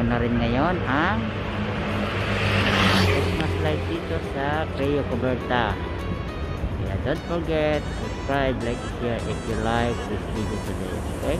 Ko na rin ngayon ang Christmas light dito sa Creo Coberta. Kaya don't forget subscribe, like, share if you like this video today. Okay?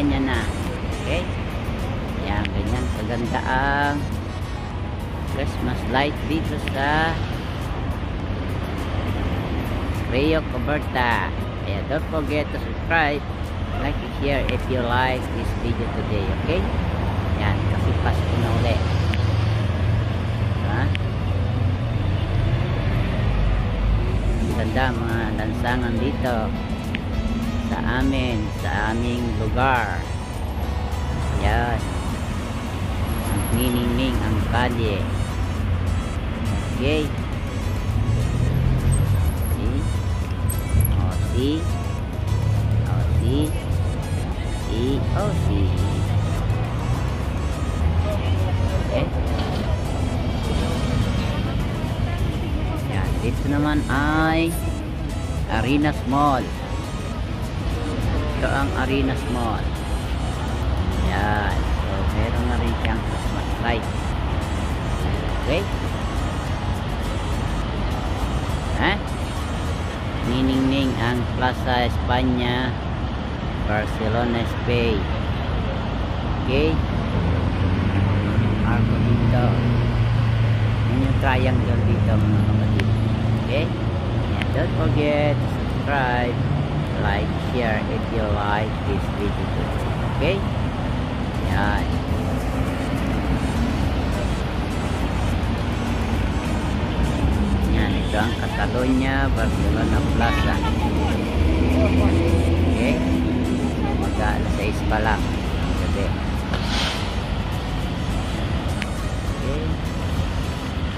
Plaza Espanya na. Okay? Yan, ganyan kaganda ang Christmas light dito sa Rio Coberta. Kaya don't forget to subscribe, like, and share if you like this video today, okay? Yan, kasi Pasko na ulit. Ganda mga lansangan dito sa amin, sa aming lugar. Yan. Ang niningning ang kalye. Okay. See? Oh, see? Oh, see? See? Oh, see? Okay. Yan. Dito naman ay Arenas Mall. Ito ang Arenas Mall. Yan. So, meron na rin siyang Christmas light. Okay? Ha? Niningning ang Plaza Espanya, Barcelona, Spain. Okay? Arco dito. Yan yung triangle dito mga kapatid. Okay? Don't forget to subscribe, like, share if you like this video. Okay? Yan. Yan, ito ang Catalonia, Barcelona Plaza. Okay? Mag alas 6 pa lang. Gabi. Okay.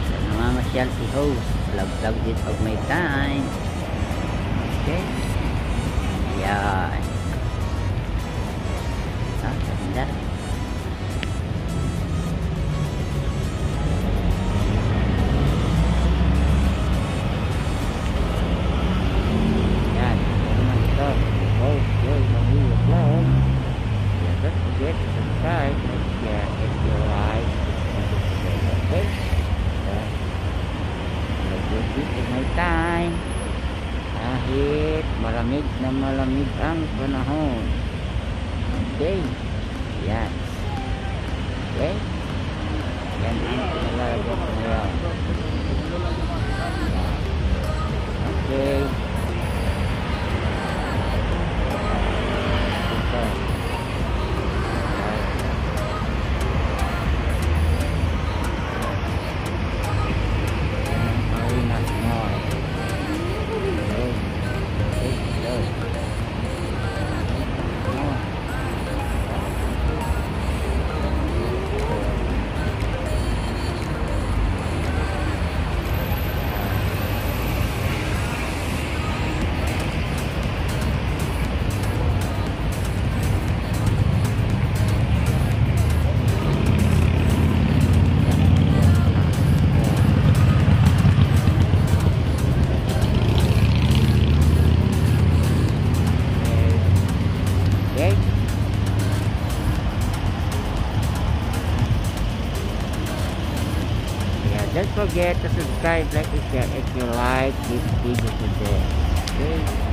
So, namamasyal si host. Vlog-vlog din pag may time. Okay? Yan. Ah, ganda. Yan. Na malamig ang panahon. Okay? Yan. Forget to subscribe, like, and share if you like this video today. Okay?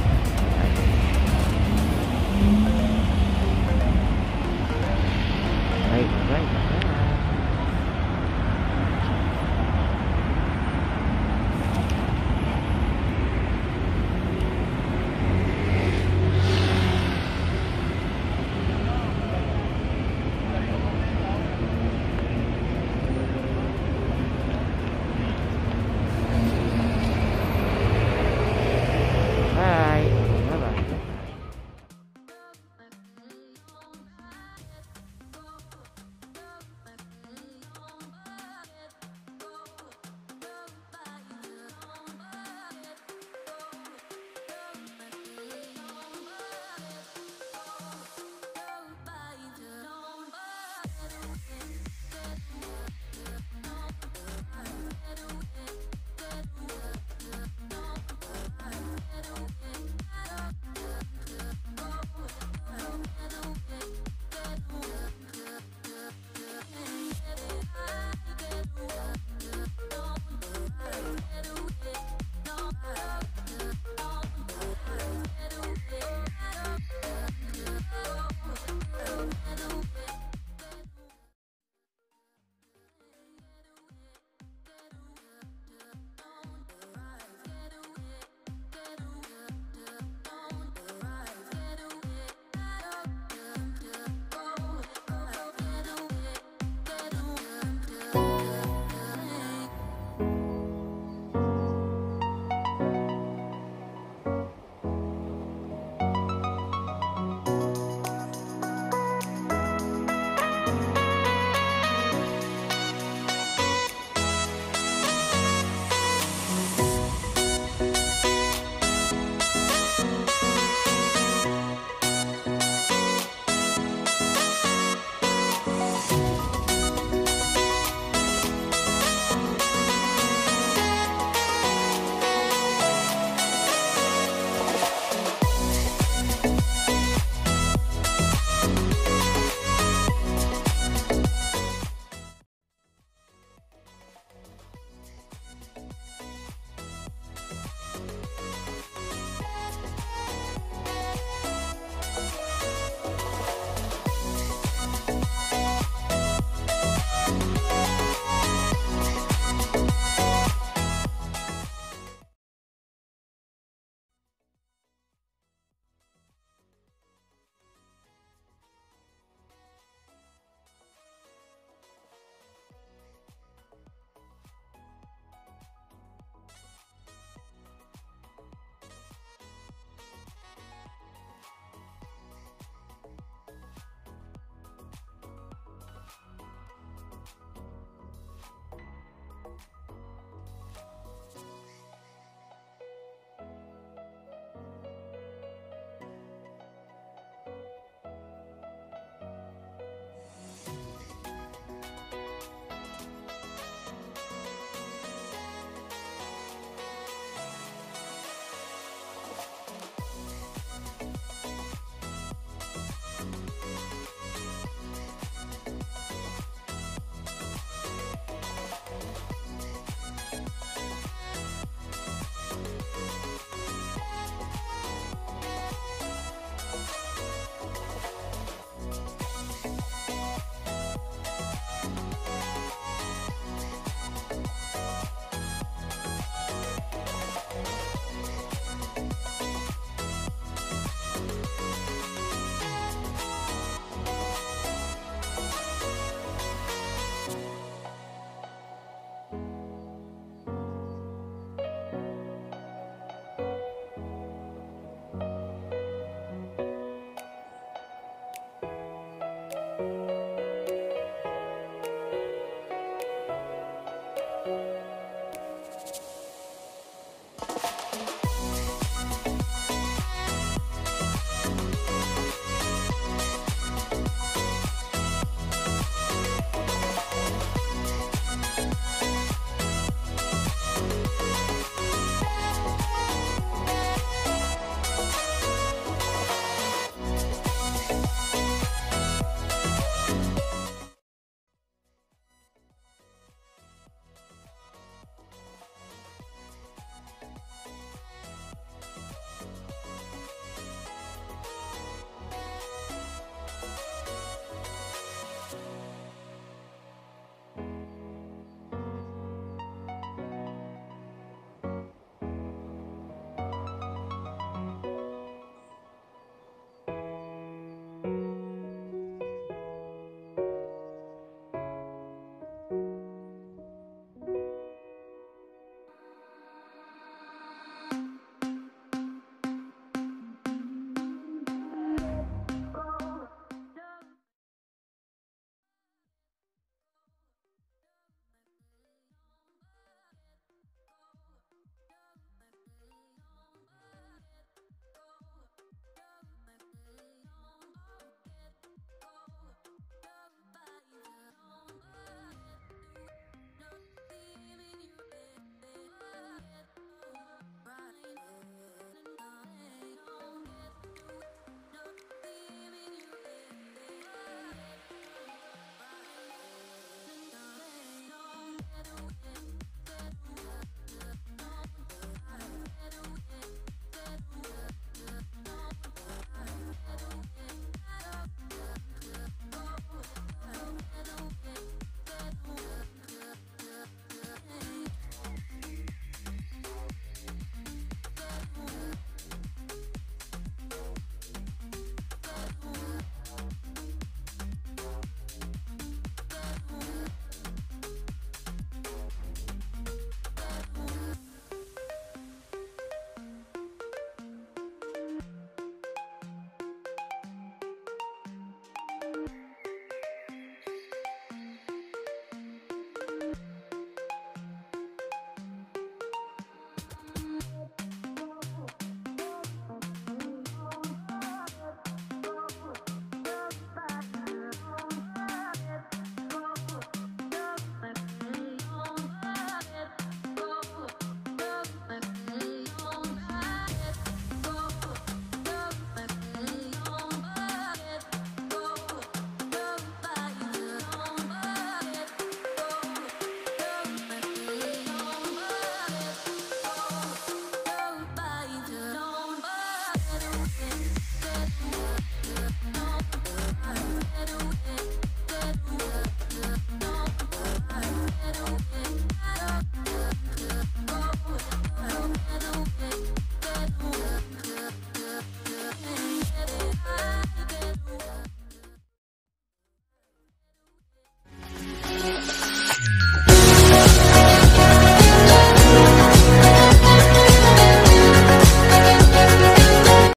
do it.